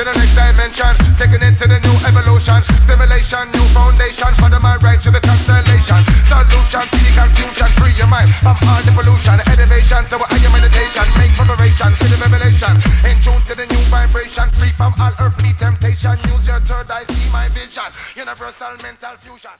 to the next dimension, taking it to the new evolution, stimulation, new foundation. For the mind right to the constellation, solution to the confusion, free your mind from all the pollution, elevation to a higher meditation, make preparation to the revelation, in tune to the new vibration, free from all earthly temptation, use your third eye, see my vision, universal mental fusion.